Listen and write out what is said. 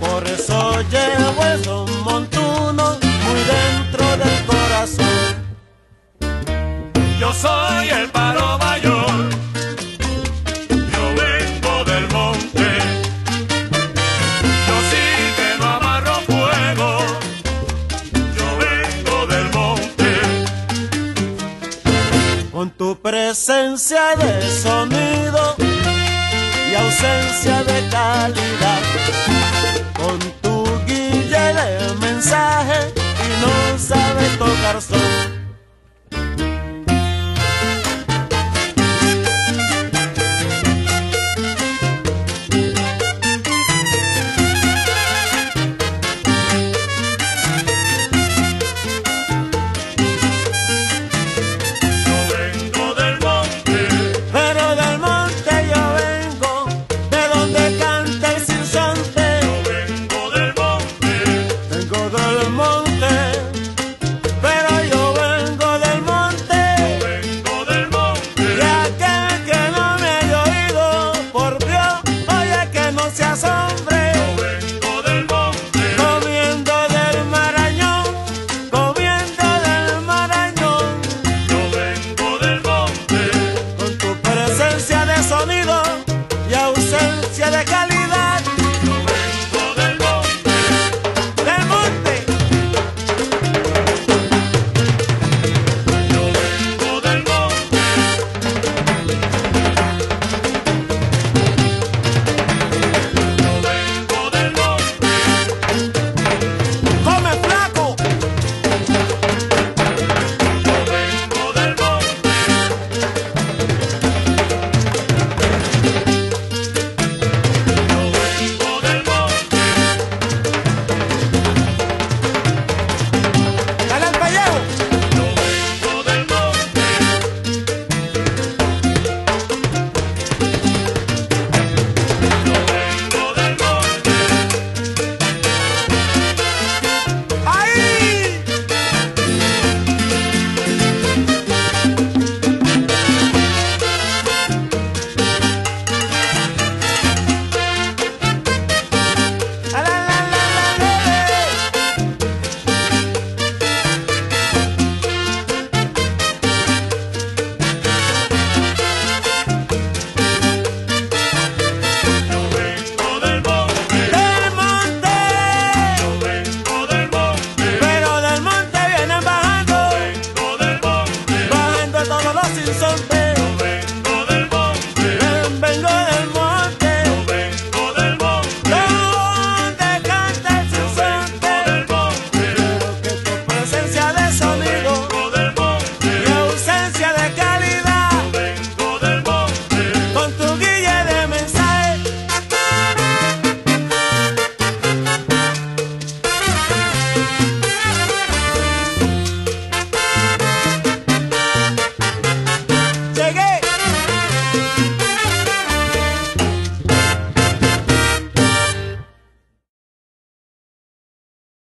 Por eso llevo esos montunos muy dentro del corazón. Yo soy el paro mayor. Yo vengo del monte. Yo sí que no amarro fuego. Yo vengo del monte. Con tu presencia de sonido y ausencia de calidad. Con de calidad.